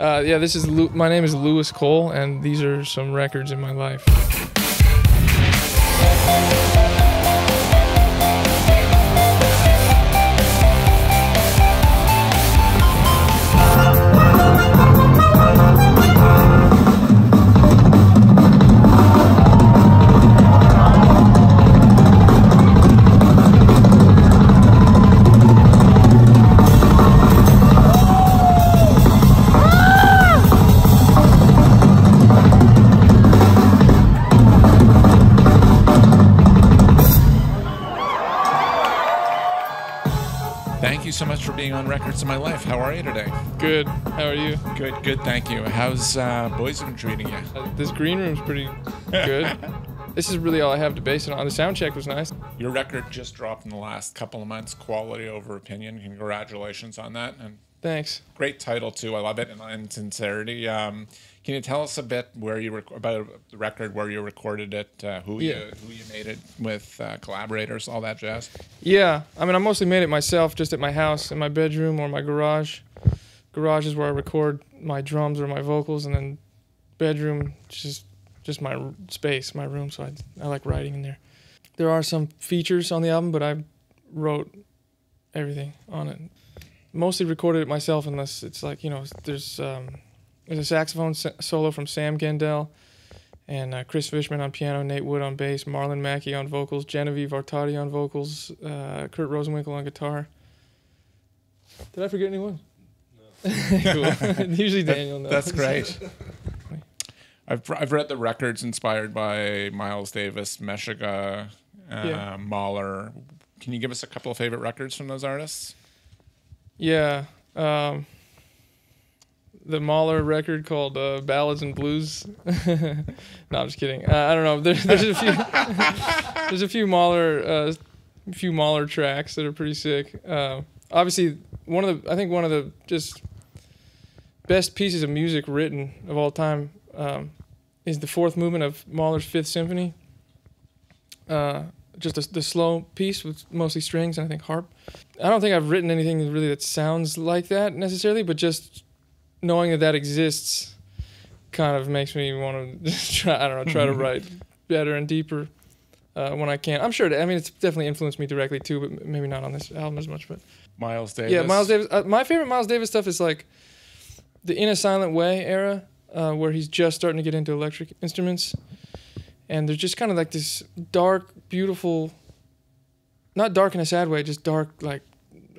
Uh, yeah, this is Lu- my name is Louis Cole, and these are some records in my life. Being on Records of My Life. How are you today? Good. How are you? Good, good. Thank you. How's uh, Boise treating you? Uh, this green room's pretty good. this is really all I have to base it on. The sound check was nice. Your record just dropped in the last couple of months. Quality over opinion. Congratulations on that. And Thanks. great title too. I love it. And in sincerity, um, can you tell us a bit where you rec- about the record, where you recorded it, uh, who Yeah. you who you made it with, uh, collaborators, all that jazz? Yeah, I mean, I mostly made it myself, just at my house, in my bedroom or my garage. Garage is where I record my drums or my vocals, and then bedroom just just my r- space, my room. So I I like writing in there. There are some features on the album, but I wrote everything on it. Mostly recorded it myself, unless it's like you know, there's um, there's a saxophone solo from Sam Gendel. And uh, Chris Fishman on piano, Nate Wood on bass, Marlon Mackey on vocals, Genevieve Artadi on vocals, uh, Kurt Rosenwinkel on guitar. Did I forget anyone? No. cool. Usually Daniel knows. That's great. I've, I've read the records inspired by Miles Davis, Meshuggah, uh, Yeah. Mahler. Can you give us a couple of favorite records from those artists? Yeah. Um, the Mahler record called uh, Ballads and Blues. no, I'm just kidding. Uh, I don't know. There, there's a few. there's a few Mahler, uh, few Mahler tracks that are pretty sick. Uh, obviously, one of the I think one of the just best pieces of music written of all time um, is the fourth movement of Mahler's Fifth Symphony. Just a, the slow piece with mostly strings and I think harp. I don't think I've written anything really that sounds like that necessarily, but just knowing that that exists kind of makes me want to try. I don't know, try to write better and deeper uh, when I can. I'm sure. That, I mean, it's definitely influenced me directly too, but maybe not on this album as much. But Miles Davis. yeah, Miles Davis. Uh, my favorite Miles Davis stuff is like the In a Silent Way era, uh, where he's just starting to get into electric instruments, and they're just kind of like this dark, beautiful. Not dark in a sad way, just dark. Like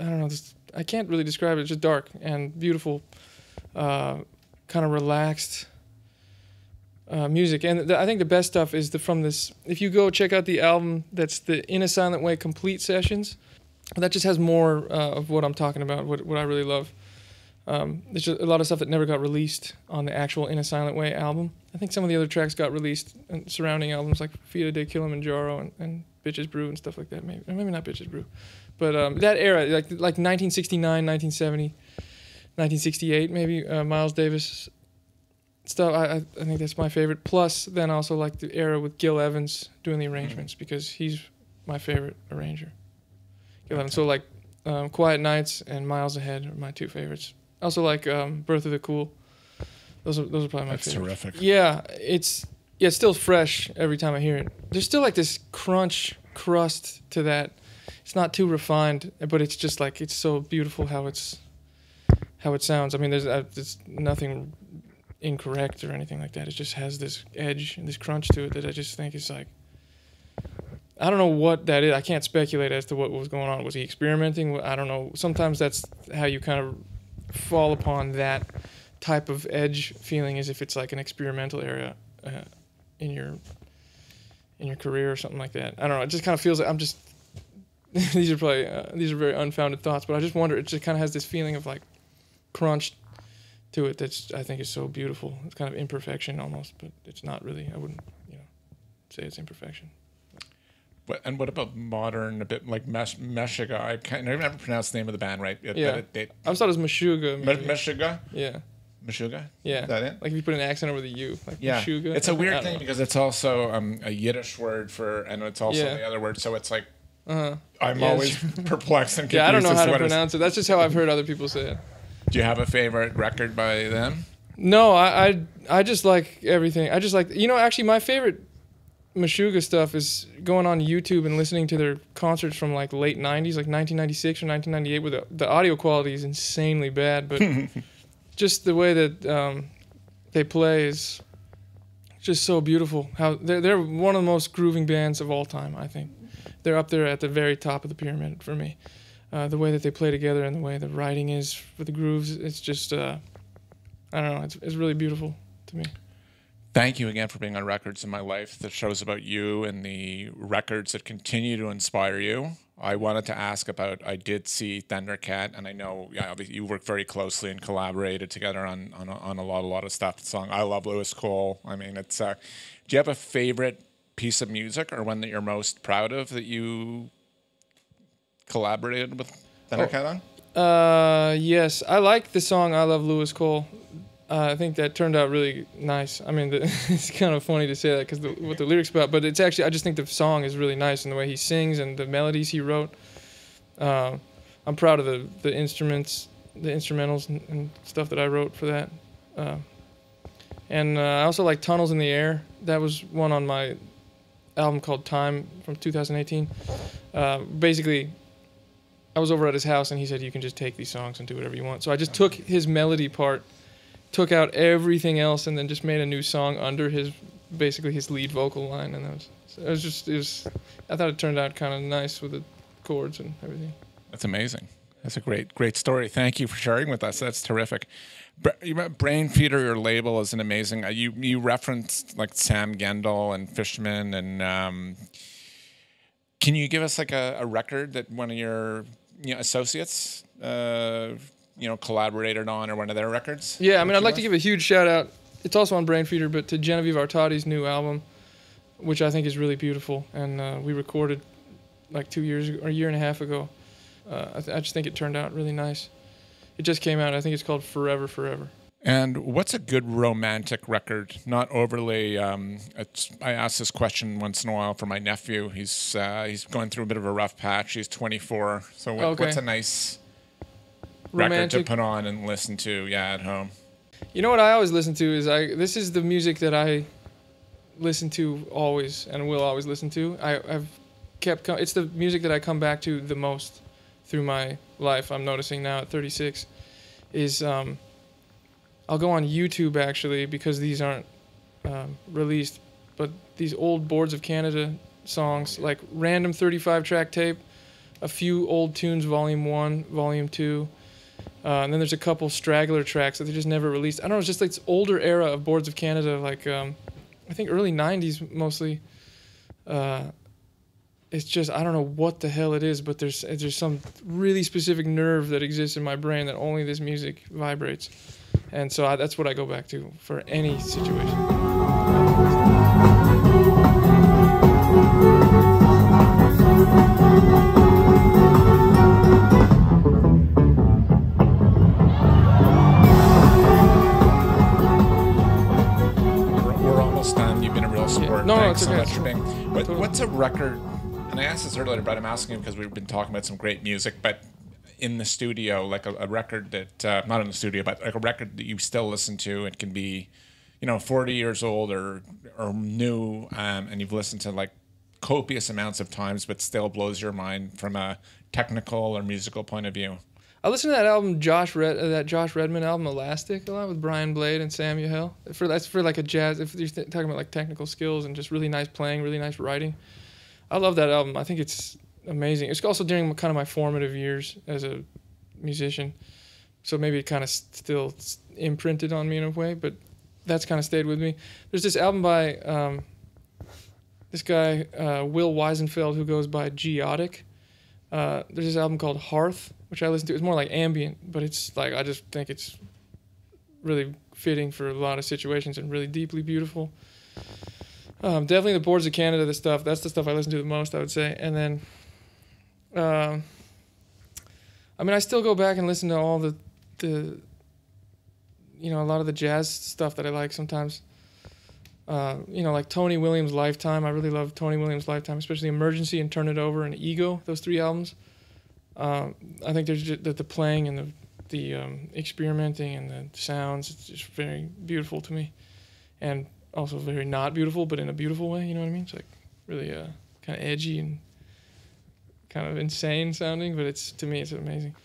I don't know. I can't really describe it. It's just dark and beautiful, uh, kind of relaxed. Uh, music and I think the best stuff is the from this. If you go check out the album, that's the In a Silent Way complete sessions that just has more uh, of what I'm talking about, what, what I really love. Um, there's just a lot of stuff that never got released on the actual In a Silent Way album. I think some of the other tracks got released in surrounding albums like Filles de Kilimanjaro and, and Bitches Brew and stuff like that. Maybe or maybe not Bitches Brew, but um, that era, like like 1969, 1970, 1968, maybe uh, Miles Davis stuff. I, I I think that's my favorite. Plus, then also like the era with Gil Evans doing the arrangements because he's my favorite arranger. Gil Evans. So like um, Quiet Nights and Miles Ahead are my two favorites. Also like um, Birth of the Cool. Those are those are probably my That's favorites. terrific. Yeah, it's yeah, it's still fresh every time I hear it. There's still like this crunch crust to that. It's not too refined, but it's just like it's so beautiful how it's how it sounds. I mean, there's uh, there's nothing incorrect or anything like that. It just has this edge and this crunch to it that I just think is like I don't know what that is. I can't speculate as to what was going on. Was he experimenting? I don't know. Sometimes that's how you kind of fall upon that type of edge feeling as if it's like an experimental area uh, in your in your career or something like that. I don't know. It just kind of feels like I'm just. these are probably uh, these are very unfounded thoughts, but I just wonder. It just kind of has this feeling of like crunch to it that's I think is so beautiful. It's kind of imperfection almost, but it's not really. I wouldn't you know say it's imperfection. And what about modern, a bit like Mesh, Meshuggah? I can't I never pronounce the name of the band right. It- Yeah. It, it, I always thought it was Meshuggah. Me- maybe. Meshuggah? yeah, Meshuga? yeah. Is that it? Like if you put an accent over the U, like Yeah. Meshuggah. It's a weird thing know. because it's also um, a Yiddish word for, and it's also Yeah. the other word. So it's like, Uh-huh. I'm Yeah, always perplexed and confused. Yeah, I don't know how to pronounce it. That's just how I've heard other people say it. Do you have a favorite record by them? No, I, I I just like everything. I just like you know actually my favorite Meshuggah stuff is going on YouTube and listening to their concerts from like late '90s, like 1996 or 1998, where the, the audio quality is insanely bad, but just the way that um, they play is just so beautiful. How they're they're one of the most grooving bands of all time. I think they're up there at the very top of the pyramid for me. Uh, the way that they play together and the way the writing is for the grooves, it's just uh, I don't know, it's it's really beautiful to me. Thank you again for being on Records in My Life, the shows about you and the records that continue to inspire you. I wanted to ask about. I did see Thundercat, and I know yeah, you work very closely and collaborated together on on, on a lot a lot of stuff. The song I love Louis Cole. I mean, it's. Uh, do you have a favorite piece of music or one that you're most proud of that you collaborated with Thundercat oh, on? Uh, yes, I like the song "I Love Louis Cole." Uh, I think that turned out really nice. I mean, the, it's kind of funny to say that because what the lyrics about, but it's actually I just think the song is really nice and the way he sings and the melodies he wrote. Uh, I'm proud of the the instruments, the instrumentals and, and stuff that I wrote for that. Uh, and I also like Tunnels in the Air. That was one on my album called Time from 2018. Uh, basically, I was over at his house and he said you can just take these songs and do whatever you want. So I just took his melody part took out everything else and then just made a new song under his basically his lead vocal line and that was it was just it was I thought it turned out kind of nice with the chords and everything. That's amazing. That's a great great story. Thank you for sharing with us. That's terrific. Brainfeeder, your label is an amazing. Uh, you you referenced like Sam Gendel and Fishman and um, can you give us like a, a record that one of your you know, associates uh, you know collaborated on or one of their records? Yeah, I mean, I'd like to give a huge shout out. It's also on Brainfeeder, but to Genevieve Artadi's new album, which I think is really beautiful, and uh, we recorded like two years or a year and a half ago. Uh, I, th- I just think it turned out really nice. It just came out. I think it's called Forever, Forever. And what's a good romantic record? Not overly. Um, I ask this question once in a while for my nephew. He's uh, he's going through a bit of a rough patch. He's 24. So what, okay. what's a nice Romantic. record to put on and listen to, yeah, at home. You know what I always listen to is I. This is the music that I listen to always and will always listen to. I, I've kept. It's the music that I come back to the most through my life. I'm noticing now at 36, is um, I'll go on YouTube actually because these aren't um, released, but these old Boards of Canada songs like random 35 track tape, a few old tunes, Volume One, Volume Two uh, and then there's a couple straggler tracks that they just never released. I don't know. It's just like this older era of Boards of Canada, like um, I think early '90s mostly. Uh, it's just I don't know what the hell it is, but there's there's some really specific nerve that exists in my brain that only this music vibrates, and so I, that's what I go back to for any situation. No, Thanks no, so okay. much for being. What, what's a record? And I asked this earlier, but I'm asking because we've been talking about some great music. But in the studio, like a, a record that uh, not in the studio, but like a record that you still listen to, it can be, you know, 40 years old or or new, um, and you've listened to like copious amounts of times, but still blows your mind from a technical or musical point of view. I listened to that album, Josh Red, uh, that Josh Redman album, Elastic, a lot with Brian Blade and Sam Yahel. For that's for like a jazz. If you're th- talking about like technical skills and just really nice playing, really nice writing, I love that album. I think it's amazing. It's also during kind of my formative years as a musician, so maybe it kind of still imprinted on me in a way. But that's kind of stayed with me. There's this album by um, this guy uh, Will Wiesenfeld who goes by Geotic. Uh, there's this album called Hearth which I listen to. It's more like ambient, but it's like I just think it's really fitting for a lot of situations and really deeply beautiful. Um, definitely the Boards of Canada, the stuff. That's the stuff I listen to the most, I would say. And then, um, I mean, I still go back and listen to all the, the, you know, a lot of the jazz stuff that I like sometimes. Uh, you know, like Tony Williams' Lifetime. I really love Tony Williams' Lifetime, especially Emergency and Turn It Over and Ego. Those three albums. Um, I think there's just, the, the playing and the the um, experimenting and the sounds. It's just very beautiful to me, and also very not beautiful, but in a beautiful way. You know what I mean? It's like really uh, kind of edgy and kind of insane sounding, but it's to me it's amazing.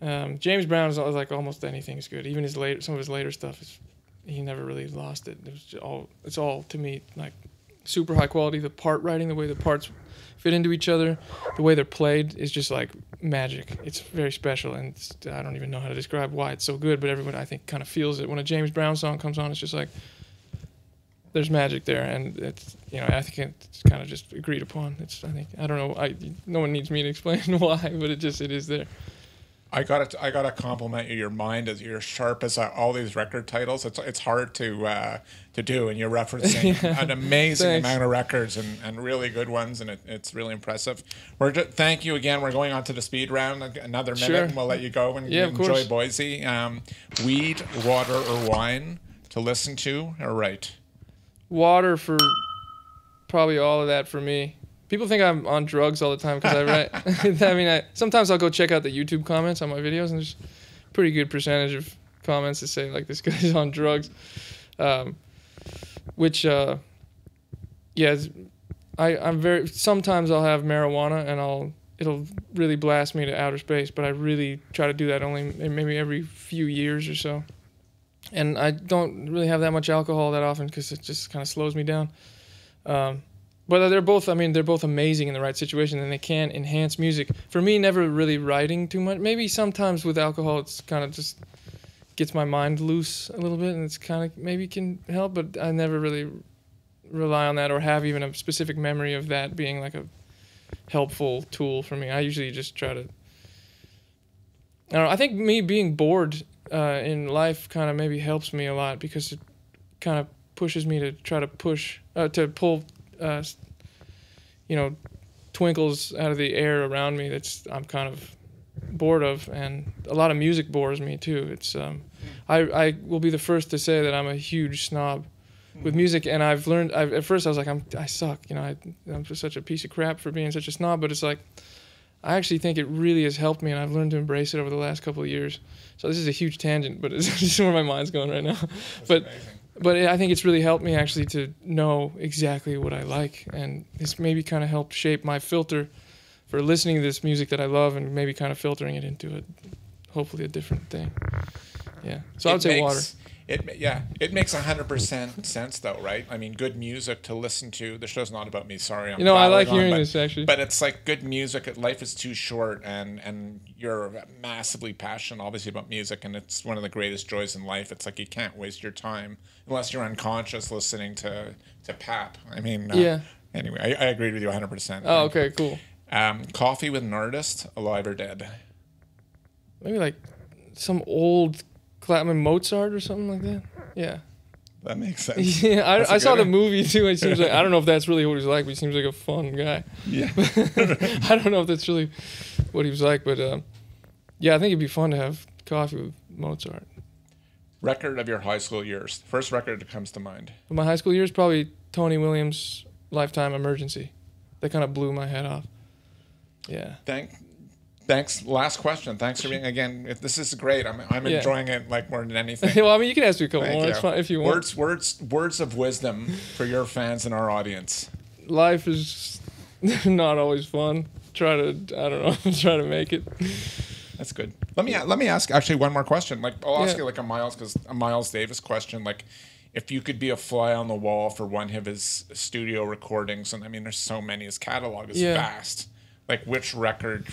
Um, James Brown is like almost anything is good. Even his later some of his later stuff is he never really lost it. It was all it's all to me like super high quality. The part writing, the way the parts fit into each other, the way they're played is just like magic. It's very special, and I don't even know how to describe why it's so good. But everyone I think kind of feels it when a James Brown song comes on. It's just like there's magic there, and it's you know I think it's kind of just agreed upon. It's I think I don't know I no one needs me to explain why, but it just it is there. I gotta, I gotta compliment you. Your mind is you're sharp as uh, all these record titles. It's, it's hard to, uh, to do, and you're referencing an amazing Thanks. amount of records and, and really good ones, and it, it's really impressive. We're just, thank you again. We're going on to the speed round. Another minute, Sure. and we'll let you go and Yeah, enjoy course. Boise. Um, weed, water, or wine to listen to or write. Water for probably all of that for me. People think I'm on drugs all the time because I write. I mean, I, sometimes I'll go check out the YouTube comments on my videos, and there's a pretty good percentage of comments that say like this guy's on drugs, um, which uh, yeah, I I'm very sometimes I'll have marijuana and I'll it'll really blast me to outer space, but I really try to do that only maybe every few years or so. And I don't really have that much alcohol that often because it just kind of slows me down. Um, but they're both, I mean, they're both amazing in the right situation and they can enhance music. For me, never really writing too much. Maybe sometimes with alcohol, it's kind of just gets my mind loose a little bit and it's kind of maybe can help, but I never really rely on that or have even a specific memory of that being like a helpful tool for me. I usually just try to. I don't know. I think me being bored uh, in life kind of maybe helps me a lot because it kind of pushes me to try to push uh, to pull, uh, you know, twinkles out of the air around me. That's I'm kind of bored of, and a lot of music bores me too. It's um, I I will be the first to say that I'm a huge snob with music, and I've learned. I've, at first, I was like, I'm I suck, you know, I, I'm just such a piece of crap for being such a snob. But it's like, I actually think it really has helped me, and I've learned to embrace it over the last couple of years. So this is a huge tangent, but it's just where my mind's going right now. but but I think it's really helped me actually to know exactly what I like, and it's maybe kind of helped shape my filter for listening to this music that I love, and maybe kind of filtering it into a hopefully a different thing. Yeah. So I would say makes- water. It yeah, it makes hundred percent sense though, right? I mean, good music to listen to. The show's not about me. Sorry, I'm You know, I like on, hearing but- this actually. But it's like good music. Life is too short, and and you're massively passionate, obviously, about music, and it's one of the greatest joys in life. It's like you can't waste your time unless you're unconscious listening to to pap. I mean, uh, Yeah. Anyway, I, I agreed with you 100. percent oh, okay, cool. Um, coffee with an artist, alive or dead. Maybe like some old, cla- I mean Mozart or something like that. Yeah. That makes sense. Yeah, I, I saw the movie too. It seems like I don't know if that's really what he's like, but he seems like a fun guy. Yeah. I don't know if that's really what he was like, but um, yeah, I think it'd be fun to have coffee with Mozart. Record of your high school years. First record that comes to mind. But my high school years, probably Tony Williams' "Lifetime Emergency." That kind of blew my head off. Yeah. Thank, thanks. Last question. Thanks for being again. If this is great, I'm I'm Yeah. enjoying it like more than anything. well, I mean, you can ask me a couple Thank more. you. It's fine if you want. Words, words, words of wisdom for your fans and our audience. Life is not always fun. Try to, I don't know, try to make it. That's good. Let me let me ask actually one more question. Like I'll ask Yeah. you like a Miles because a Miles Davis question. Like if you could be a fly on the wall for one of his studio recordings, and I mean there's so many. His catalog is Yeah. vast. Like which record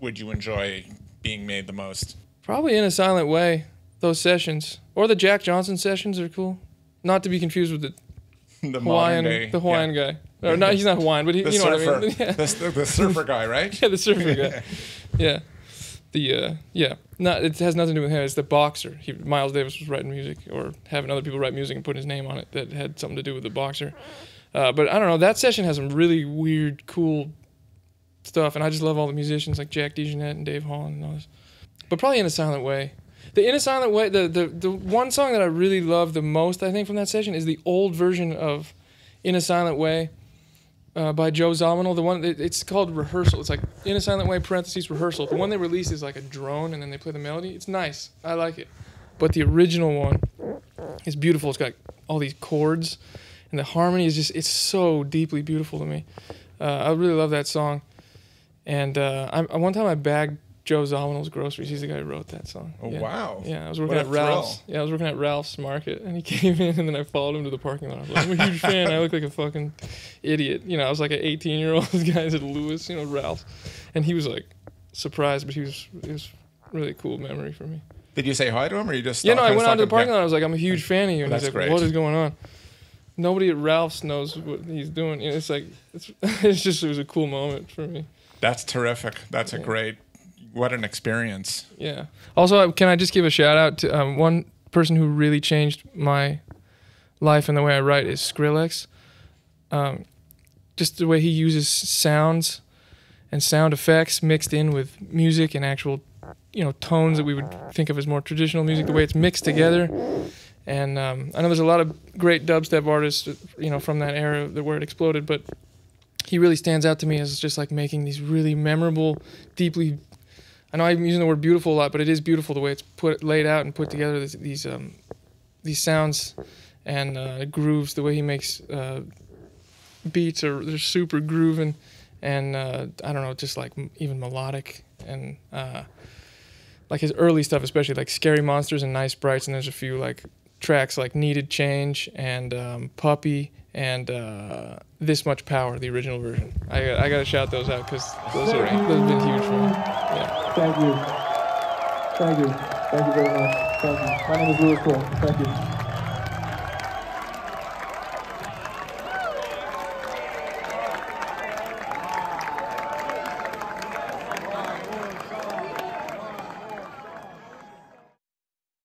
would you enjoy being made the most? Probably in a silent way. Those sessions or the Jack Johnson sessions are cool. Not to be confused with the The Hawaiian, day, the Hawaiian yeah. guy. Or not, he's not Hawaiian, but he, you know surfer, what I mean. Yeah, the, the surfer guy, right? yeah the surfer guy. Yeah, the uh, yeah. Not it has nothing to do with him. It's the boxer. He, Miles Davis was writing music or having other people write music and putting his name on it that had something to do with the boxer. Uh, but I don't know. That session has some really weird, cool stuff, and I just love all the musicians like Jack DeJohnette and Dave Holland and all this. But probably in a silent way. The in a silent way, the, the the one song that I really love the most, I think, from that session is the old version of "In a Silent Way." uh, by Joe Zawinul. The one it, it's called Rehearsal. It's like in a silent way parentheses rehearsal. The one they release is like a drone and then they play the melody. It's nice. I like it. But the original one is beautiful. It's got all these chords and the harmony is just it's so deeply beautiful to me. Uh, I really love that song. And uh, I, one time I bagged Joe Zawinul's Groceries. He's the guy who wrote that song. Oh yeah. wow! Yeah, I was working at a thrill. Ralph's. Yeah, I was working at Ralph's Market, and he came in, and then I followed him to the parking lot. I was like, I'm a huge fan. I look like a fucking idiot. You know, I was like an 18 year old guy at Lewis, you know, Ralph's, and he was like surprised, but he was it was really cool memory for me. Did you say hi to him, or you just? Yeah, no, I went out to the parking lot. I was like, I'm a huge fan of you, and That's he's like, great. What is going on? Nobody at Ralph's knows what he's doing. You know, it's like it's it's just it was a cool moment for me. That's terrific. That's a great. What an experience. Yeah. Also, can I just give a shout out to um, one person who really changed my life and the way I write is Skrillex. Um, just the way he uses sounds and sound effects mixed in with music and actual, you know, tones that we would think of as more traditional music. The way it's mixed together. And um, I know there's a lot of great dubstep artists, you know, from that era that where it exploded, but he really stands out to me as just like making these really memorable, deeply I know I'm using the word beautiful a lot, but it is beautiful the way it's put laid out and put together. These these, um, these sounds and uh, grooves. The way he makes uh, beats are they're super grooving, and uh, I don't know, just like even melodic and uh, like his early stuff, especially like Scary Monsters and Nice Sprites. And there's a few like tracks like Needed Change and um, Puppy and uh, This Much Power, the original version. I I gotta shout those out because those are those have been huge for me. Yeah. Thank you. Thank you. Thank you very much. Thank you. My name is Louis Cole. Thank you.